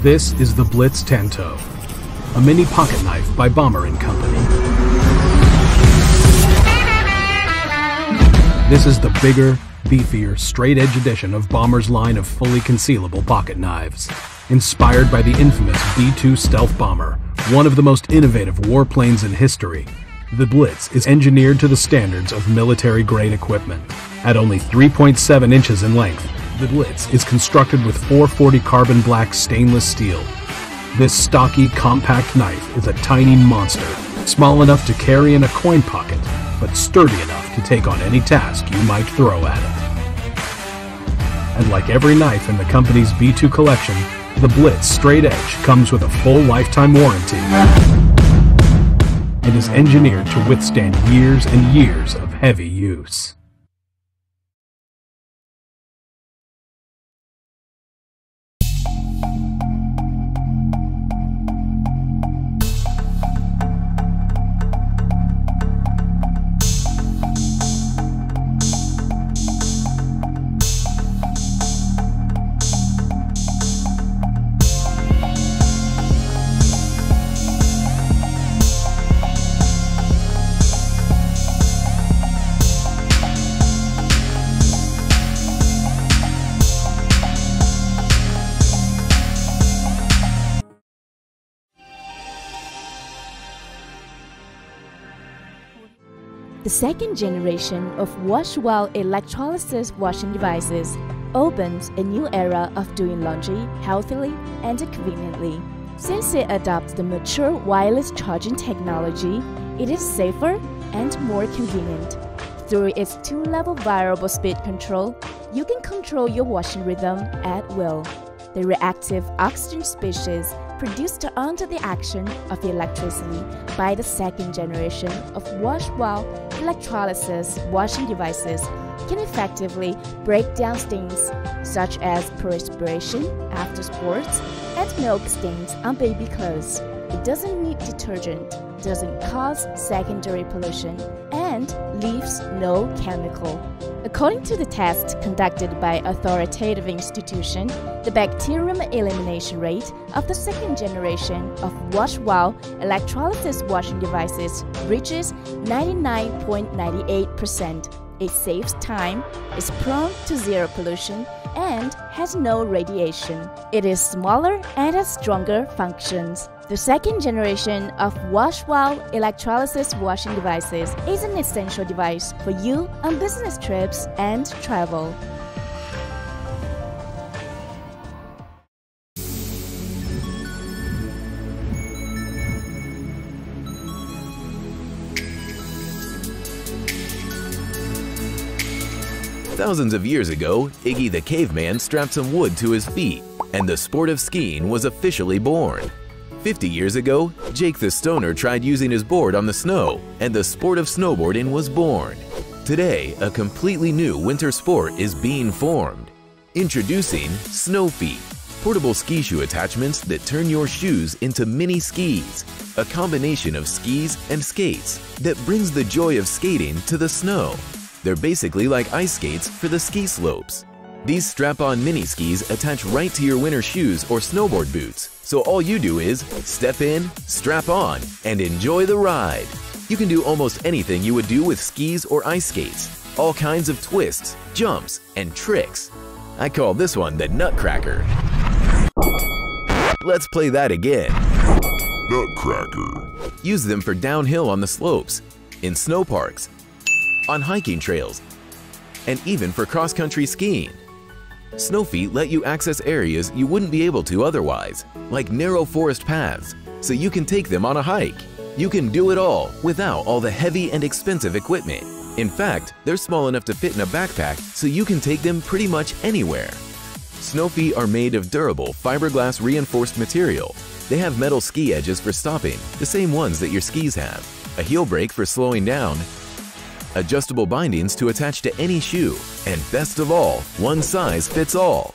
This is the Blitz Tanto, a mini pocket knife by Bomber & Company. This is the bigger, beefier, straight-edge edition of Bomber's line of fully concealable pocket knives. Inspired by the infamous B-2 stealth bomber, one of the most innovative warplanes in history, the Blitz is engineered to the standards of military-grade equipment. At only 3.7 inches in length, the Blitz is constructed with 440 carbon black stainless steel. This stocky, compact knife is a tiny monster, small enough to carry in a coin pocket, but sturdy enough to take on any task you might throw at it. And like every knife in the company's B2 collection, the Blitz Straight Edge comes with a full lifetime warranty and is engineered to withstand years and years of heavy use. The second generation of WASHWOW electrolysis washing devices opens a new era of doing laundry healthily and conveniently. Since it adopts the mature wireless charging technology, it is safer and more convenient. Through its two-level variable speed control, you can control your washing rhythm at will. The reactive oxygen species produced under the action of electricity by the second generation of WASHWOW electrolysis washing devices can effectively break down stains such as perspiration after sports and milk stains on baby clothes. It doesn't need detergent, doesn't cause secondary pollution, and leaves no chemical. According to the test conducted by authoritative institution, the bacterium elimination rate of the second generation of WASHWOW electrolysis washing devices reaches 99.98%. It saves time, is prone to zero pollution, and has no radiation. It is smaller and has stronger functions. The second generation of WASHWOW electrolysis washing devices is an essential device for you on business trips and travel. Thousands of years ago, Iggy the caveman strapped some wood to his feet, and the sport of skiing was officially born. 50 years ago, Jake the Stoner tried using his board on the snow, and the sport of snowboarding was born. Today, a completely new winter sport is being formed. Introducing Snowfeet, portable ski shoe attachments that turn your shoes into mini skis, a combination of skis and skates that brings the joy of skating to the snow. They're basically like ice skates for the ski slopes. These strap-on mini skis attach right to your winter shoes or snowboard boots, so all you do is step in, strap on, and enjoy the ride. You can do almost anything you would do with skis or ice skates, all kinds of twists, jumps, and tricks. I call this one the Nutcracker. Let's play that again. Nutcracker. Use them for downhill on the slopes, in snow parks, on hiking trails, and even for cross-country skiing. Snowfeet let you access areas you wouldn't be able to otherwise, like narrow forest paths, so you can take them on a hike. You can do it all without all the heavy and expensive equipment. In fact, they're small enough to fit in a backpack so you can take them pretty much anywhere. Snowfeet are made of durable fiberglass reinforced material. They have metal ski edges for stopping, the same ones that your skis have, a heel brake for slowing down, adjustable bindings to attach to any shoe, and best of all, one size fits all.